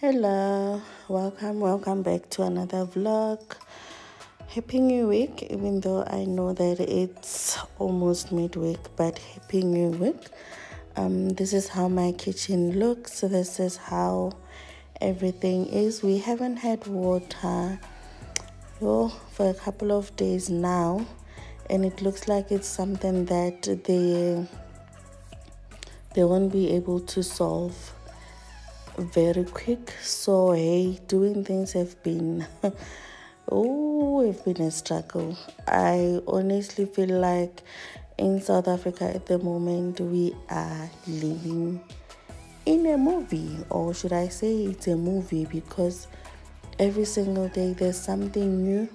Hello, welcome, welcome back to another vlog. Happy New Week, even though I know that it's almost midweek, but Happy New Week. Um, this is how my kitchen looks. This is how everything is. We haven't had water oh, for a couple of days now, and it looks like it's something that they they won't be able to solve very quick. So hey, doing things have been oh, have been a struggle. I honestly feel like in South Africa at the moment we are living in a movie, or should I say it's a movie because every single day there's something new.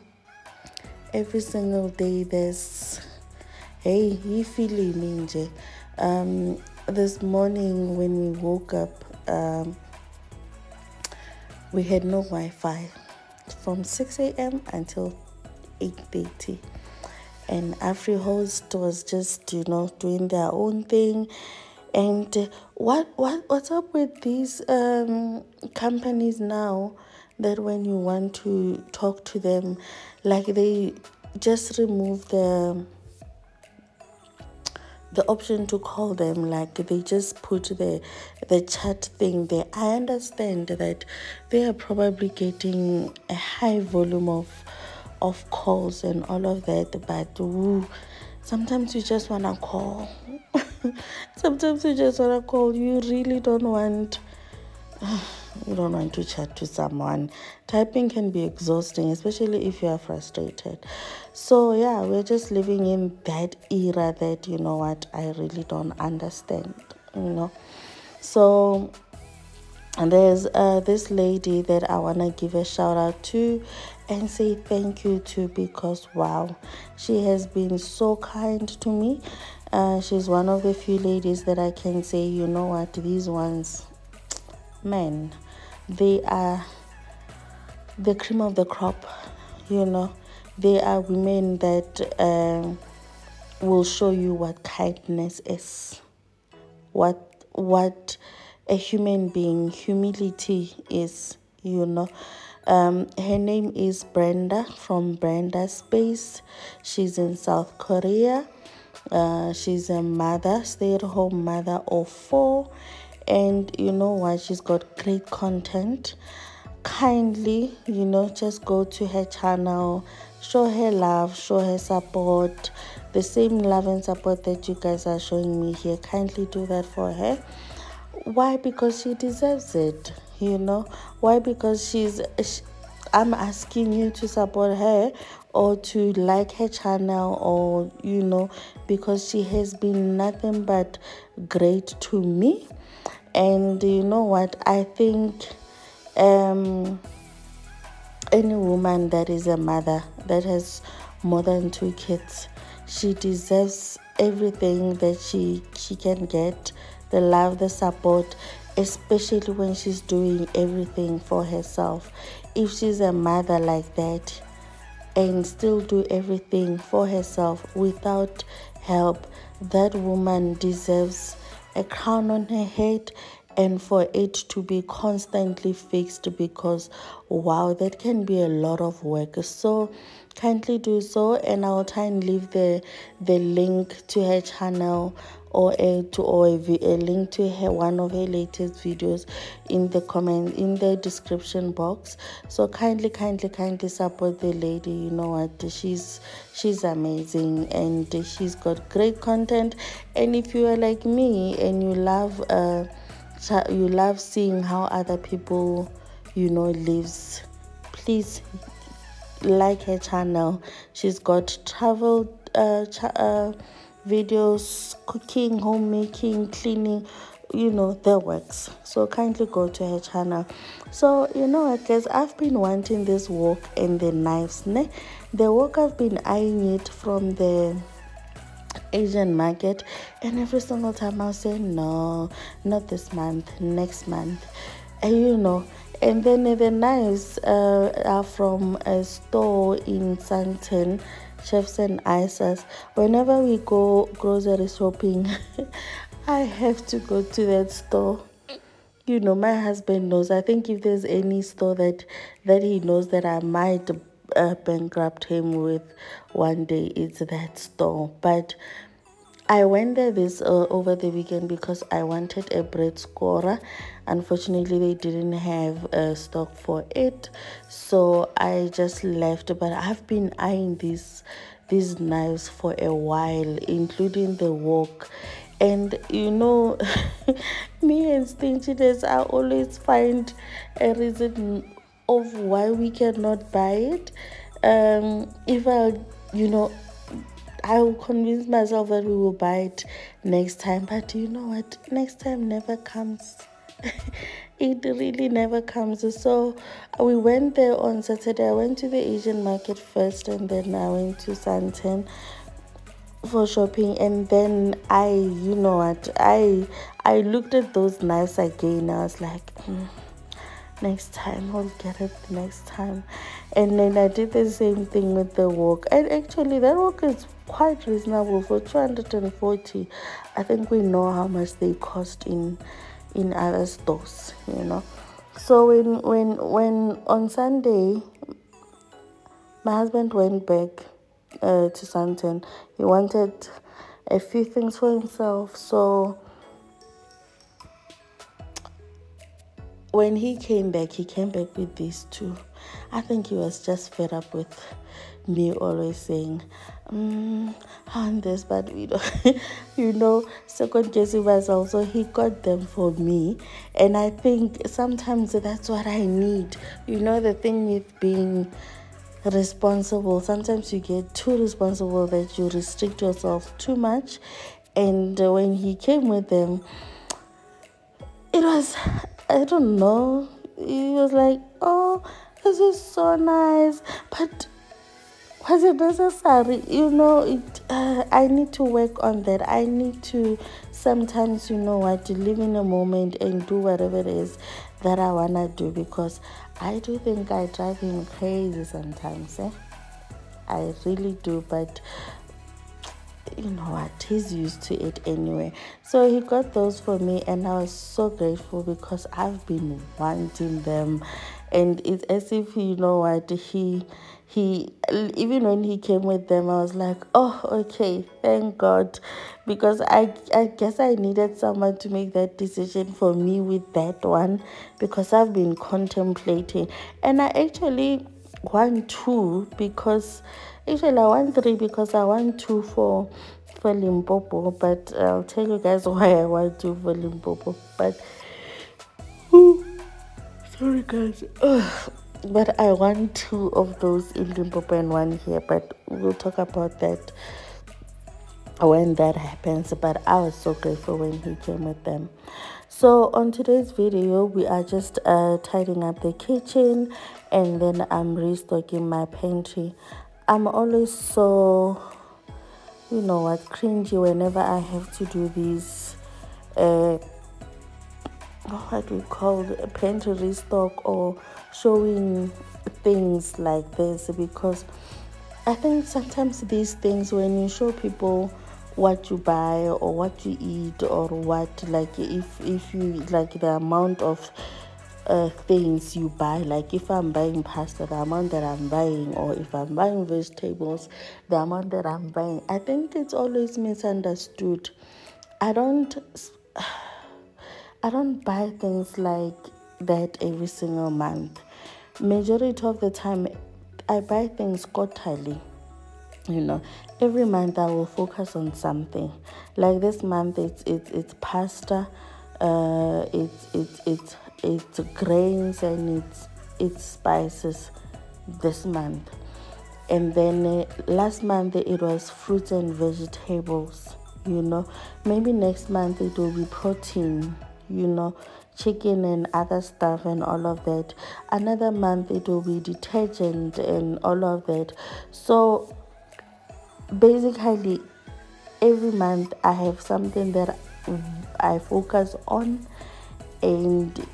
Every single day there's hey, you feeling ninja. Um this morning when we woke up um we had no Wi-Fi from 6 a.m. until 8:30, and every host was just you know doing their own thing. And what what what's up with these um, companies now? That when you want to talk to them, like they just remove the the option to call them. Like they just put the the chat thing there. I understand that they are probably getting a high volume of of calls and all of that but sometimes you just want to call. Sometimes you just want to call. You really don't want you don't want to chat to someone. Typing can be exhausting, especially if you are frustrated. So, yeah, we're just living in that era that, you know what, I really don't understand, you know. So, and there's uh, this lady that I want to give a shout out to and say thank you to because wow, she has been so kind to me. Uh, she's one of the few ladies that I can say, you know what, these ones men they are the cream of the crop you know. They are women that um, will show you what kindness is what what a human being humility is you know. Um, her name is brenda from brenda space. She's in south korea. Uh, she's a mother stay-at-home mother of four and you know what she's got great content. Kindly you know just go to her channel show her love show her support the same love and support that you guys are showing me here. Kindly do that for her. Why? Because she deserves it you know? Why? Because she's she, i'm asking you to support her or to like her channel or you know because she has been nothing but great to me and you know what? I think um any woman that is a mother that has more than two kids she deserves everything that she she can get the love the support especially when she's doing everything for herself. If she's a mother like that and still do everything for herself without help that woman deserves a crown on her head and for it to be constantly fixed because wow that can be a lot of work. So kindly do so and i'll try and leave the the link to her channel or a to or a, a link to her one of her latest videos in the comment in the description box. So kindly kindly kindly support the lady. You know what? She's she's amazing and she's got great content. And if you are like me and you love uh you love seeing how other people you know lives please like her channel she's got travel uh, uh, videos cooking homemaking cleaning you know the works so kindly go to her channel so you know what guys i've been wanting this wok and the knives ne? the wok i've been eyeing it from the Asian market, and every single time I'll say, No, not this month, next month. And you know, and then the knives uh, are from a store in Sandton chefs and icers whenever we go grocery shopping i have to go to that store. You know my husband knows. I think if there's any store that that he knows that i might uh, bankrupt him with one day it's that store. But I went there this uh, over the weekend because I wanted a bread scorer. Unfortunately, they didn't have a stock for it, so I just left. But I've been eyeing these these knives for a while, including the wok. And you know, me and stinginess, I always find a reason of why we cannot buy it. Um, if I, you know, I will convince myself that we will buy it next time. But you know what? Next time never comes. it really never comes. So we went there on Saturday. I went to the Asian market first and then I went to Sandton for shopping and then I you know what I I looked at those knives again. I was like mm, next time I'll get it next time and then I did the same thing with the wok and actually that wok is quite reasonable for 240 I think we know how much they cost in in other stores you know. So when when when on Sunday my husband went back uh, to Sandton. He wanted a few things for himself. So when he came back, he came back with these two. I think he was just fed up with me always saying, mm, on this, but we don't, you know, second guessing myself. So he got them for me. And I think sometimes that's what I need. You know, the thing with being responsible, sometimes you get too responsible that you restrict yourself too much. And when he came with them, it was I don't know. He was like, oh, this is so nice. But was it necessary? You know, it. Uh, I need to work on that. I need to sometimes, you know what, live in a moment and do whatever it is that I want to do because I do think I drive him crazy sometimes. Eh? I really do. But you know what he's used to it anyway. So he got those for me and i was so grateful because i've been wanting them. And it's as if you know what he he even when he came with them i was like oh okay thank god. Because i i guess i needed someone to make that decision for me with that one because i've been contemplating. And i actually want two because Actually, I want three because I want two for for Limpopo, but I'll tell you guys why I want two for Limpopo. But sorry, guys. Ugh. But I want two of those in Limpopo and one here. But we'll talk about that when that happens. But I was so grateful when he came with them. So on today's video, we are just uh, tidying up the kitchen and then I'm restocking my pantry. I'm always so, you know what, cringy whenever I have to do these, uh, what do we call it, pantry restock or showing things like this because I think sometimes these things when you show people what you buy or what you eat or what like if if you like the amount of uh, things you buy. Like if I'm buying pasta, the amount that I'm buying, or if I'm buying vegetables, the amount that I'm buying. I think it's always misunderstood. I don't. I don't buy things like that every single month. Majority of the time, I buy things quarterly. You know, every month I will focus on something. Like this month, it's it's it's pasta. Uh, it's it's it's its grains and its its spices this month. And then uh, last month it was fruits and vegetables you know. Maybe next month it will be protein you know chicken and other stuff and all of that. Another month it will be detergent and all of that. So basically every month i have something that i focus on and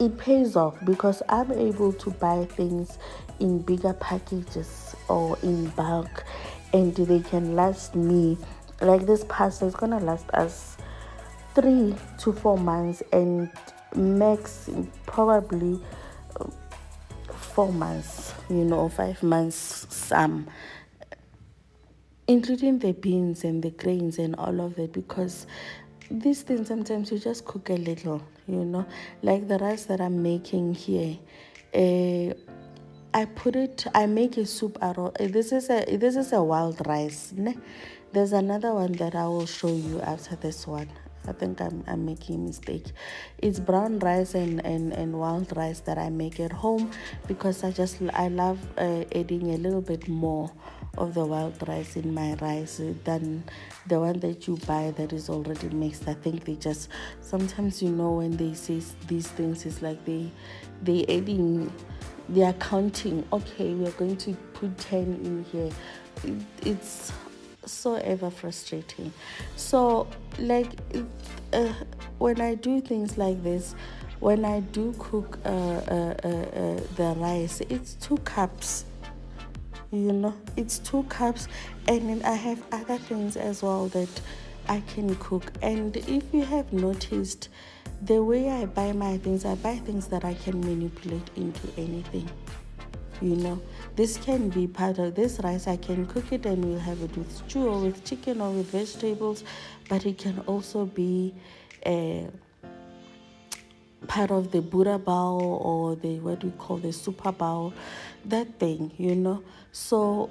it pays off because I'm able to buy things in bigger packages or in bulk and they can last me like this pasta is gonna last us three to four months and max probably uh, four months you know five months some. Including the beans and the grains and all of it because these things sometimes you just cook a little you know like the rice that i'm making here uh, i put it i make a soup out of this is a this is a wild rice there's another one that i will show you after this one I think I'm, I'm making a mistake. It's brown rice and, and, and wild rice that I make at home because I just I love uh, adding a little bit more of the wild rice in my rice than the one that you buy that is already mixed. I think they just sometimes you know when they say these things it's like they they adding they are counting okay we are going to put 10 in here it's so ever frustrating. So like uh, when i do things like this when i do cook uh, uh, uh, uh the rice it's two cups you know? It's two cups and then i have other things as well that i can cook. And if you have noticed the way i buy my things i buy things that i can manipulate into anything you know this can be part of this rice i can cook it and we'll have it with stew or with chicken or with vegetables but it can also be a uh, part of the Buddha bowl or the what we call the super bowl, that thing, you know. So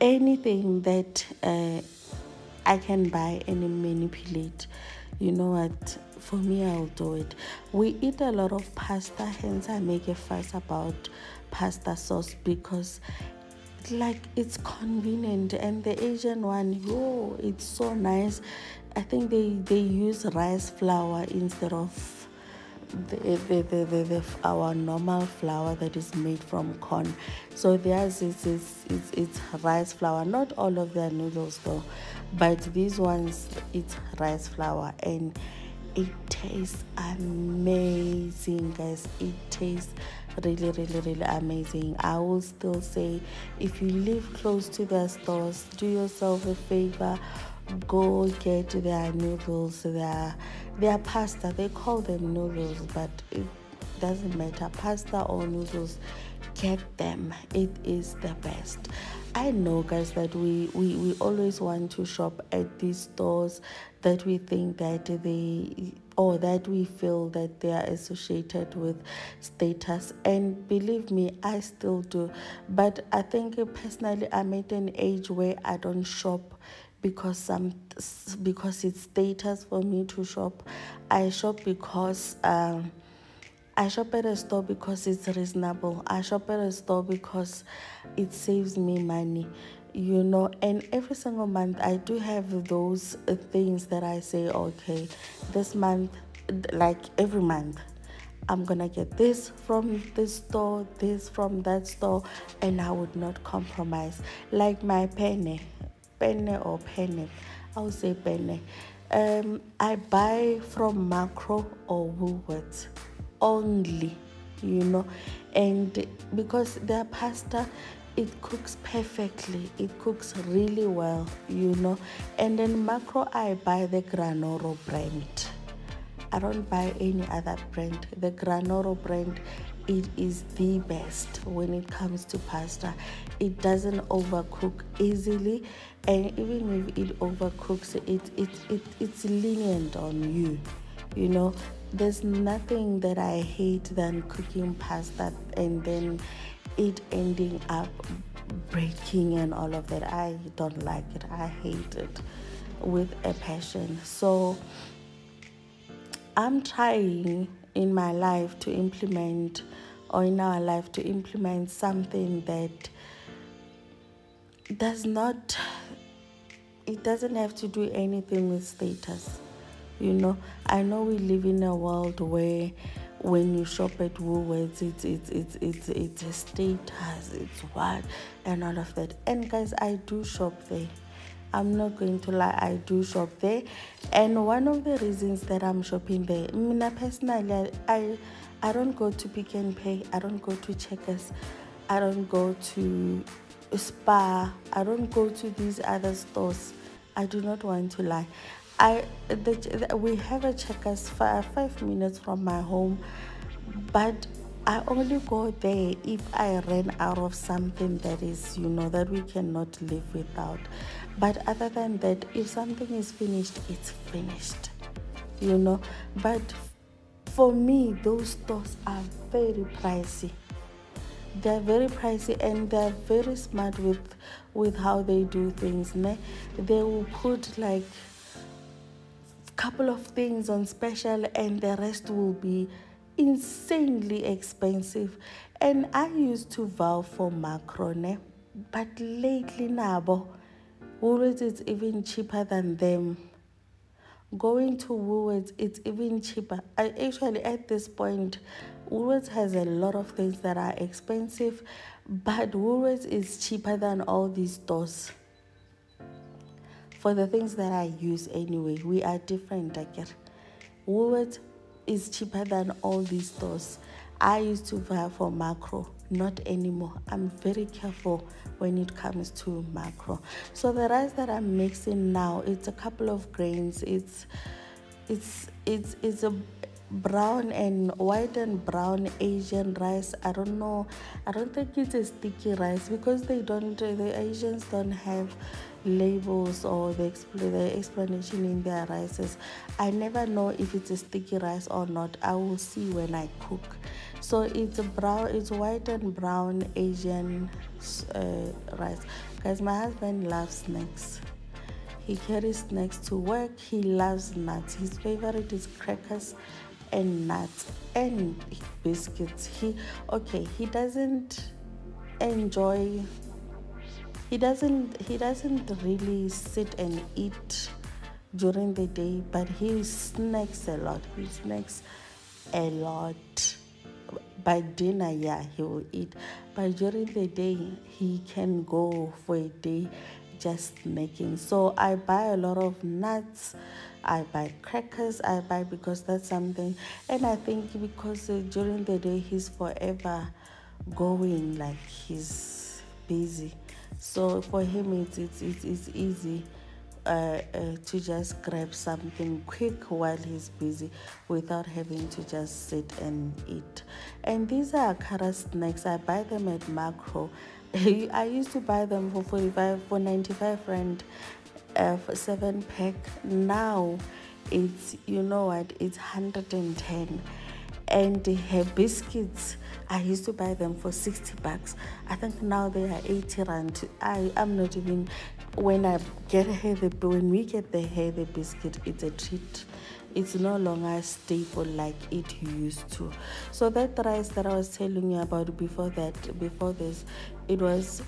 anything that uh, I can buy and manipulate, you know what? For me, I'll do it. We eat a lot of pasta, hence I make a fuss about pasta sauce because like it's convenient and the asian one yo it's so nice i think they they use rice flour instead of the, the, the, the, the, our normal flour that is made from corn. So theirs is, is, is it's rice flour. Not all of their noodles though, but these ones it's rice flour and it tastes amazing, guys. It tastes really, really, really amazing. I will still say if you live close to their stores, do yourself a favor go get their noodles, their their pasta. They call them noodles, but it doesn't matter. Pasta or noodles, get them. It is the best. I know, guys, that we, we, we always want to shop at these stores that we think that they or that we feel that they are associated with status. And believe me, I still do. But I think personally, I'm at an age where I don't shop because some because it's status for me to shop. I shop because um, I shop at a store because it's reasonable. I shop at a store because it saves me money. You know, and every single month I do have those things that I say, okay, this month, like every month, I'm gonna get this from this store, this from that store, and I would not compromise. Like my penny penne or penne. I would say penne. Um, I buy from Makro or Woolworths only, you know, and because their pasta it cooks perfectly. It cooks really well you know. And then Makro i buy the granoro brand. I don't buy any other brand. The granoro brand it is the best when it comes to pasta. It doesn't overcook easily and even if it overcooks it it, it it's lenient on you you know? There's nothing that i hate than cooking pasta and then it ending up breaking and all of that. I don't like it. I hate it with a passion. So i'm trying in my life to implement or in our life to implement something that does not it doesn't have to do anything with status you know i know we live in a world where when you shop at Woolworths, it's it's it's it's it's a status, it's what and all of that. And guys, I do shop there. I'm not going to lie, I do shop there. And one of the reasons that I'm shopping there, Mina personally, I I don't go to Pick n Pay, I don't go to Checkers, I don't go to Spar, I don't go to these other stores. I do not want to lie. I the, we have a Checkers five, five minutes from my home, but I only go there if I ran out of something that is, you know, that we cannot live without. But other than that, if something is finished, it's finished, you know. But for me, those stores are very pricey. They're very pricey and they're very smart with with how they do things. Ne? They will put like a couple of things on special and the rest will be insanely expensive and i used to vow for macron but lately nabo woolworths is even cheaper than them going to woolworths it's even cheaper I, actually at this point woolworths has a lot of things that are expensive but woolworths is cheaper than all these stores for the things that i use anyway we are different get woolworths is cheaper than all these stores. I used to buy for Makro, not anymore. I'm very careful when it comes to Makro. So the rice that I'm mixing now, it's a couple of grains. It's it's it's it's a brown and white and brown Asian rice. I don't know. I don't think it's a sticky rice because they don't. The Asians don't have labels or the, the explanation in their rices. I never know if it's a sticky rice or not. I will see when I cook. So it's a brown, it's white and brown Asian uh, rice. Guys, my husband loves snacks. He carries snacks to work. He loves nuts. His favorite is crackers and nuts and biscuits. He okay. He doesn't enjoy he doesn't he doesn't really sit and eat during the day but he snacks a lot he snacks a lot by dinner yeah he will eat but during the day he can go for a day just making. So i buy a lot of nuts i buy crackers i buy because that's something. And i think because uh, during the day he's forever going like he's busy. So for him it's it's it's, it's easy uh, uh, to just grab something quick while he's busy without having to just sit and eat. And these are kara snacks. I buy them at Makro i used to buy them for 45 for 95 rand uh, for seven pack. Now it's you know what it's 110 and her biscuits i used to buy them for 60 bucks. I think now they are 80 rand. I am not even when i get her the when we get the hair the biscuit it's a treat it's no longer staple like it used to so that rice that i was telling you about before that before this it was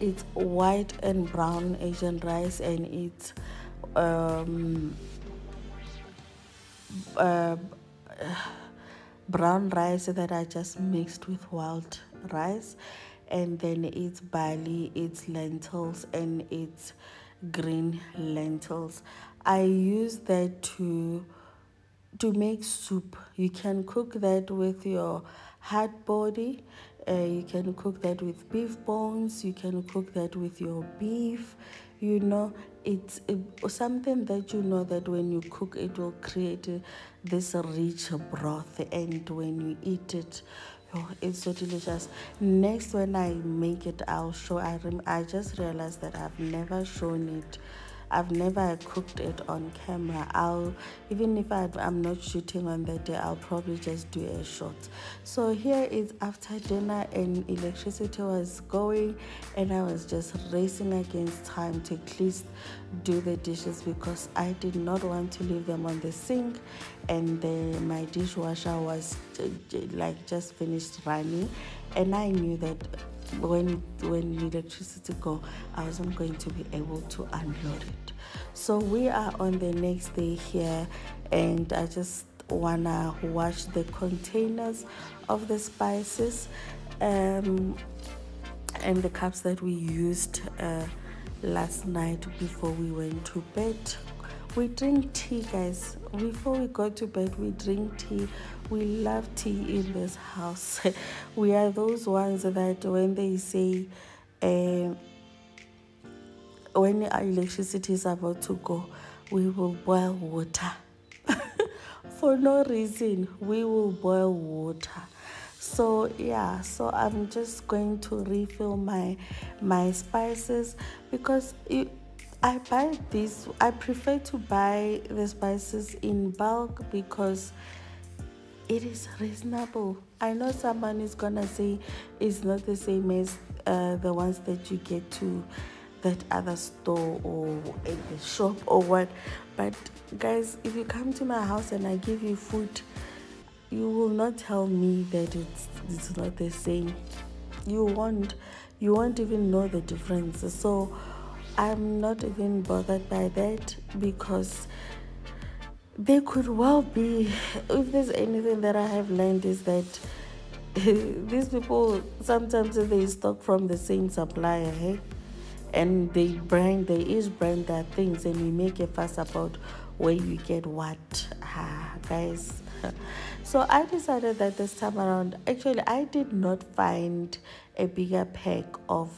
it's white and brown asian rice and it's um uh, brown rice that I just mixed with wild rice and then it's barley, it's lentils and it's green lentils. I use that to to make soup. You can cook that with your hard body. Uh, you can cook that with beef bones. You can cook that with your beef you know it's something that you know that when you cook it will create this rich broth and when you eat it oh, it's so delicious next when i make it i'll show i i just realized that i've never shown it I've never cooked it on camera. I'll even if I, am not shooting on that day, I'll probably just do a shot. So here is after dinner and electricity was going, and I was just racing against time to at least do the dishes because I did not want to leave them on the sink, and my dishwasher was like just finished running, and I knew that when when electricity go i wasn't going to be able to unload it. So we are on the next day here and i just wanna wash the containers of the spices um, and the cups that we used uh, last night before we went to bed. We drink tea guys. Before we go to bed we drink tea we love tea in this house. We are those ones that when they say uh, when our electricity is about to go we will boil water. For no reason we will boil water. So yeah so i'm just going to refill my my spices because it, i buy this i prefer to buy the spices in bulk because it is reasonable. I know someone is gonna say it's not the same as uh, the ones that you get to that other store or in the shop or what. But guys if you come to my house and i give you food you will not tell me that it's it's not the same. You won't. You won't even know the difference. So i'm not even bothered by that because there could well be if there's anything that i have learned is that these people sometimes they stock from the same supplier hey and they brand there is brand that things and we make a fuss about where you get what. Ah, guys. So i decided that this time around actually i did not find a bigger pack of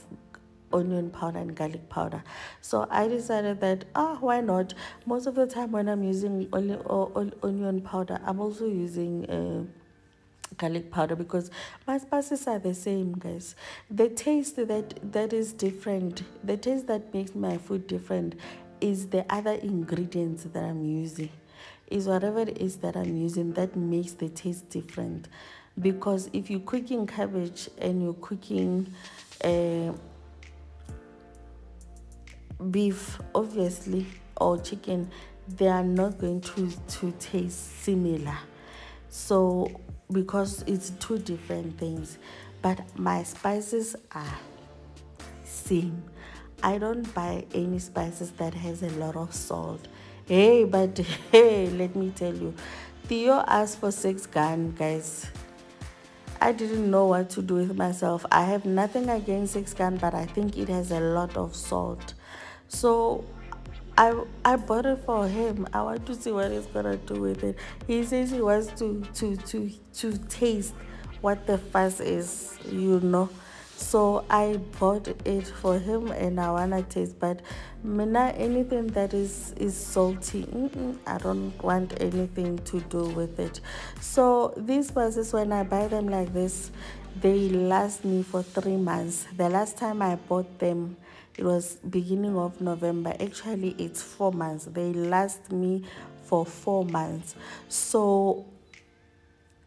onion powder and garlic powder. So i decided that ah why not? Most of the time when i'm using only onion powder i'm also using uh, garlic powder because my spices are the same guys. The taste that that is different the taste that makes my food different is the other ingredients that i'm using. Is whatever it is that i'm using that makes the taste different. Because if you're cooking cabbage and you're cooking uh, beef obviously or chicken they are not going to to taste similar. So because it's two different things but my spices are same. I don't buy any spices that has a lot of salt. Hey but hey let me tell you theo asked for six gun guys. I didn't know what to do with myself. I have nothing against six gun but i think it has a lot of salt so I I bought it for him. I want to see what he's gonna do with it. He says he wants to to to to taste what the fuss is, you know. So I bought it for him and I wanna taste. But mina anything that is is salty, mm -mm, I don't want anything to do with it. So these spices when I buy them like this, they last me for three months. The last time I bought them it was beginning of november. Actually it's four months. They last me for four months. So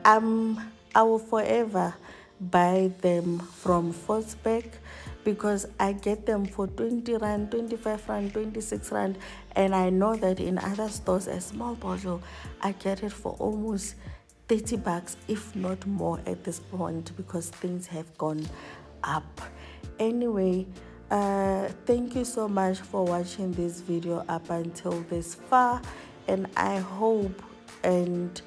um i will forever buy them from Fordsburg because I get them for 20 rand, 25 rand, 26 rand, and I know that in other stores, a small bottle, I get it for almost 30 bucks, if not more at this point, because things have gone up. Anyway, uh, thank you so much for watching this video up until this far and i hope and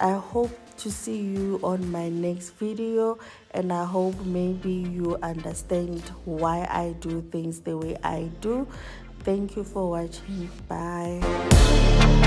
i hope to see you on my next video and i hope maybe you understand why i do things the way i do. Thank you for watching. Bye